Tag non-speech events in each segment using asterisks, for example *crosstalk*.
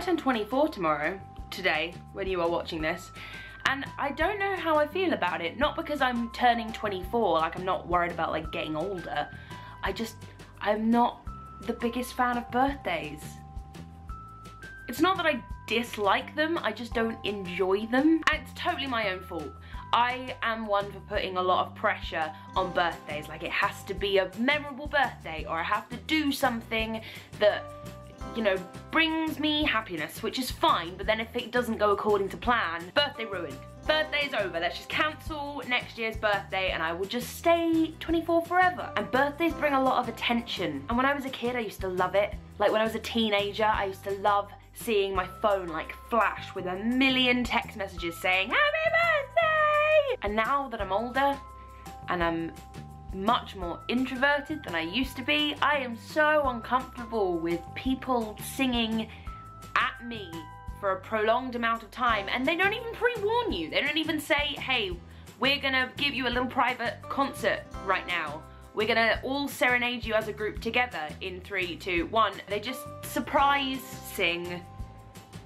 I turn 24 tomorrow, today, when you are watching this. And I don't know how I feel about it. Not because I'm turning 24, like I'm not worried about like getting older. I just, I'm not the biggest fan of birthdays. It's not that I dislike them, I just don't enjoy them. And it's totally my own fault. I am one for putting a lot of pressure on birthdays. Like it has to be a memorable birthday or I have to do something that you know, brings me happiness, which is fine, but then if it doesn't go according to plan, birthday ruined. Birthday's over, let's just cancel next year's birthday and I will just stay 24 forever. And birthdays bring a lot of attention. And when I was a kid, I used to love it. Like when I was a teenager, I used to love seeing my phone like flash with a million text messages saying, Happy birthday! And now that I'm older and I'm much more introverted than I used to be. I am so uncomfortable with people singing at me for a prolonged amount of time and they don't even pre-warn you. They don't even say, hey, we're gonna give you a little private concert right now. We're gonna all serenade you as a group together in three, two, one. They just surprise sing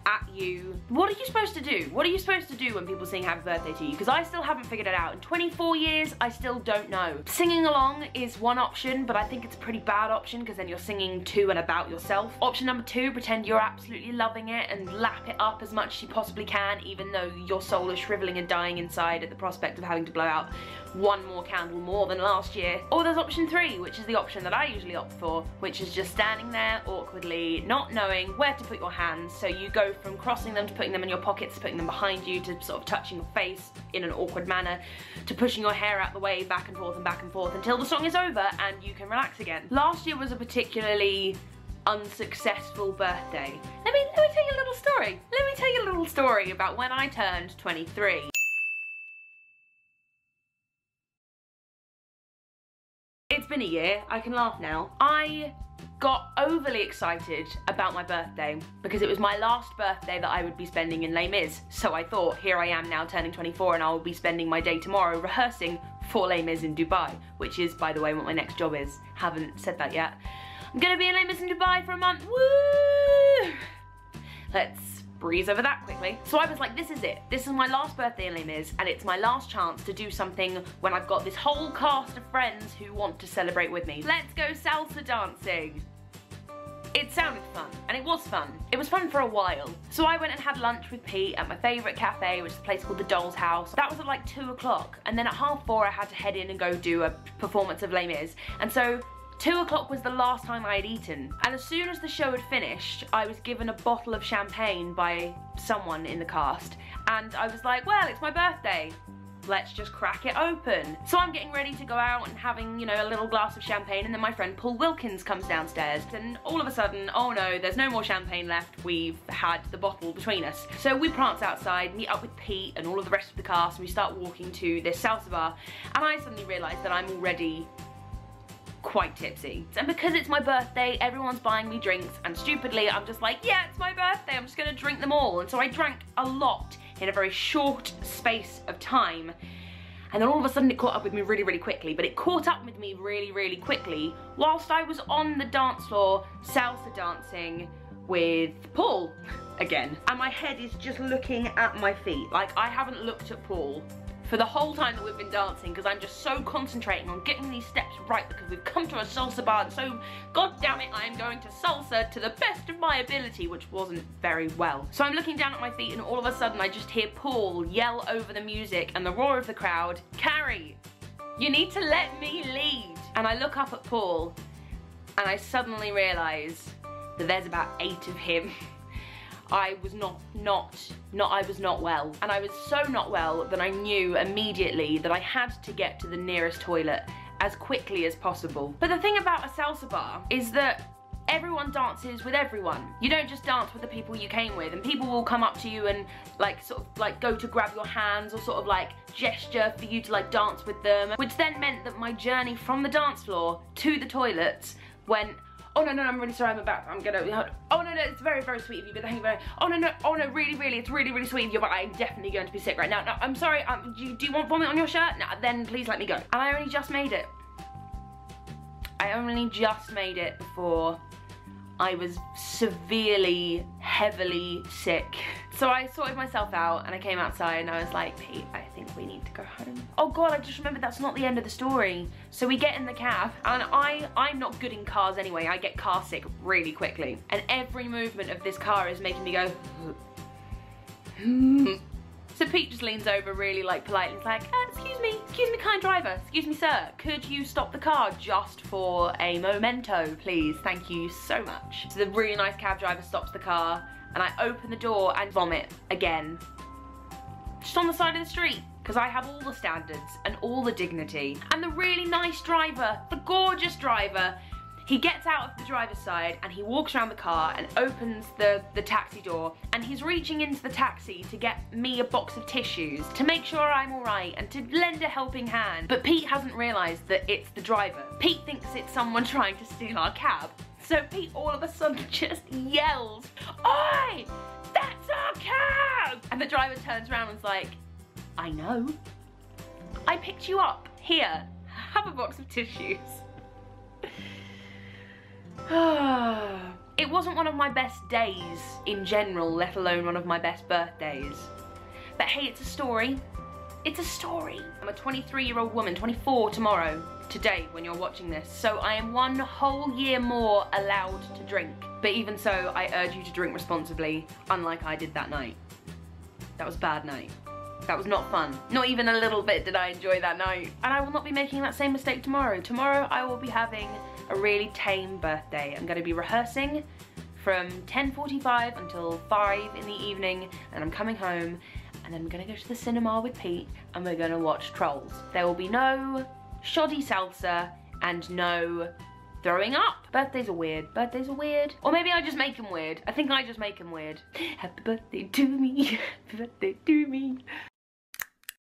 at you. What are you supposed to do? What are you supposed to do when people sing happy birthday to you? Because I still haven't figured it out. In 24 years, I still don't know. Singing along is one option, but I think it's a pretty bad option because then you're singing to and about yourself. Option number two, pretend you're absolutely loving it and lap it up as much as you possibly can, even though your soul is shriveling and dying inside at the prospect of having to blow out one more candle more than last year. Or there's option three, which is the option that I usually opt for, which is just standing there awkwardly, not knowing where to put your hands. So you go from crossing them to putting them in your pockets, putting them behind you, to sort of touching your face in an awkward manner, to pushing your hair out the way back and forth and back and forth until the song is over and you can relax again. Last year was a particularly unsuccessful birthday. Let me, let me tell you a little story. Let me tell you a little story about when I turned 23. It's been a year, I can laugh now. I got overly excited about my birthday because it was my last birthday that I would be spending in Les Mis. So I thought, here I am now turning 24 and I will be spending my day tomorrow rehearsing for Les Mis in Dubai, which is, by the way, what my next job is. Haven't said that yet. I'm gonna be in Les Mis in Dubai for a month, woo! Let's breeze over that quickly. So I was like, this is it. This is my last birthday in Les Mis, and it's my last chance to do something when I've got this whole cast of friends who want to celebrate with me. Let's go salsa dancing. It sounded fun, and it was fun. It was fun for a while. So I went and had lunch with Pete at my favourite cafe, which is a place called the Doll's House. That was at like two o'clock, and then at half four I had to head in and go do a performance of Les Mis. And so Two o'clock was the last time I had eaten, and as soon as the show had finished, I was given a bottle of champagne by someone in the cast, and I was like, well, it's my birthday. Let's just crack it open. So I'm getting ready to go out and having, you know, a little glass of champagne, and then my friend Paul Wilkins comes downstairs, and all of a sudden, oh no, there's no more champagne left, we've had the bottle between us. So we prance outside, meet up with Pete and all of the rest of the cast, and we start walking to this salsa bar, and I suddenly realise that I'm already quite tipsy. And because it's my birthday, everyone's buying me drinks and stupidly I'm just like, yeah, it's my birthday, I'm just gonna drink them all. And so I drank a lot in a very short space of time. And then all of a sudden it caught up with me really, really quickly. But it caught up with me really, really quickly whilst I was on the dance floor salsa dancing with Paul again. And my head is just looking at my feet. Like I haven't looked at Paul for the whole time that we've been dancing because I'm just so concentrating on getting these steps right because we've come to a salsa bar so god damn it I am going to salsa to the best of my ability which wasn't very well. So I'm looking down at my feet and all of a sudden I just hear Paul yell over the music and the roar of the crowd, Carrie, you need to let me lead. And I look up at Paul and I suddenly realise that there's about eight of him *laughs* I was not, not, not, I was not well. And I was so not well that I knew immediately that I had to get to the nearest toilet as quickly as possible. But the thing about a salsa bar is that everyone dances with everyone. You don't just dance with the people you came with and people will come up to you and like sort of like go to grab your hands or sort of like gesture for you to like dance with them which then meant that my journey from the dance floor to the toilets went oh no, no, I'm really sorry, I'm about, I'm gonna, oh no, no, it's very, very sweet of you, but thank you very, oh no, no, oh no, really, really, it's really, really sweet of you, but I'm definitely going to be sick right now. No, I'm sorry, um, do, you, do you want vomit on your shirt? No, then please let me go. And I only just made it. I only just made it before I was severely, heavily sick. So I sorted myself out and I came outside and I was like, Pete, I think we need to go home. Oh God, I just remembered that's not the end of the story. So we get in the cab and I, I'm not good in cars anyway. I get car sick really quickly. And every movement of this car is making me go, So Pete just leans over really like politely and like, uh, excuse me, excuse me kind driver, excuse me sir, could you stop the car just for a memento please, thank you so much. So the really nice cab driver stops the car and I open the door and vomit again. Just on the side of the street because I have all the standards and all the dignity. And the really nice driver, the gorgeous driver, he gets out of the driver's side and he walks around the car and opens the, the taxi door and he's reaching into the taxi to get me a box of tissues to make sure I'm alright and to lend a helping hand. But Pete hasn't realised that it's the driver. Pete thinks it's someone trying to steal our cab. So Pete all of a sudden *laughs* just yells, Oi! That's our cab! And the driver turns around and's like, I know. I picked you up. Here, have a box of tissues. *laughs* *sighs* it wasn't one of my best days in general, let alone one of my best birthdays. But hey, it's a story. It's a story. I'm a 23 year old woman, 24 tomorrow, today when you're watching this. So I am one whole year more allowed to drink. But even so, I urge you to drink responsibly, unlike I did that night. That was bad night. That was not fun. Not even a little bit did I enjoy that night. And I will not be making that same mistake tomorrow. Tomorrow I will be having a really tame birthday. I'm going to be rehearsing from 10.45 until 5 in the evening and I'm coming home and I'm going to go to the cinema with Pete and we're going to watch Trolls. There will be no shoddy salsa and no throwing up. Birthdays are weird. Birthdays are weird. Or maybe I just make them weird. I think I just make them weird. *laughs* Happy birthday to me. *laughs* Happy birthday to